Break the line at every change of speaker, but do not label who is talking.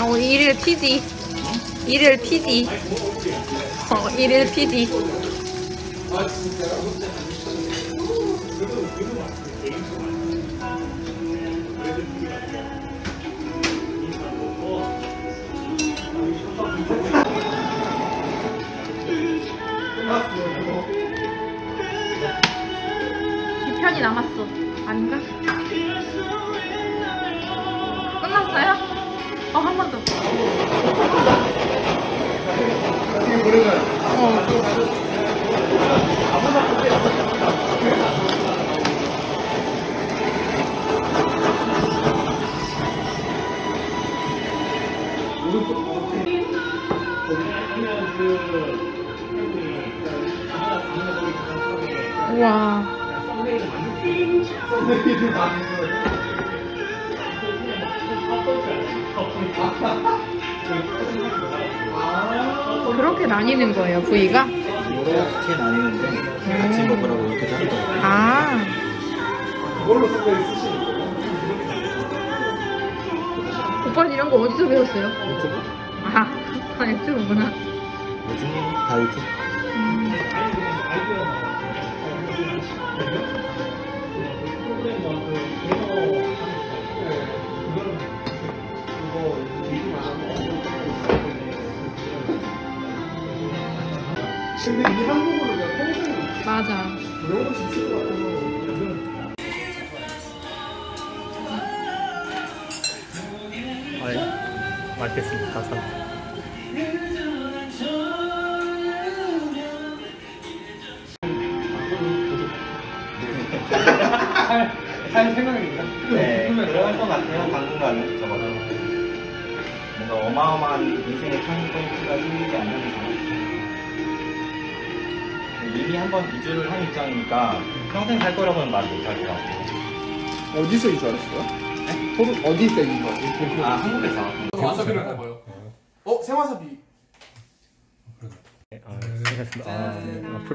어, 일일 PD. 일일 PD. 어, 일일 PD. 아, 진짜요? 편이 남았어. 아닌가? 끝났어요? 어, 한 번 더. 어. 우와. 그렇게 나뉘는 거예요, 부위가?
이렇게 나뉘는데 같이 먹으라고 이렇게 자르더라고요.
아. 오빠는 이런 거 어디서 배웠어요?
유튜브?
아, 아 유튜브구나.
요즘 다 유튜브.
근데 이 한국어를 내가 평생
맞아.
배워볼 수 있을 것 같아서
아, 맛있겠습니다. 감사합니다.
살 생각입니다.
네, 그럴 것 같아요. 당분간은 적어도. 뭔가 어마어마한 인생의 터닝 포인트가 생기지 않는 이상. 이미 한번 이주를 한 입장이니까 평생 살 거라고는 말 못할 것 같아요.
어디서 이주하셨어요? 네? 토르 어디서 이주?
아, 한국에서.
와사비를 먹어요. 어 생와사비.
아, 수고하셨습니다. 아, 풀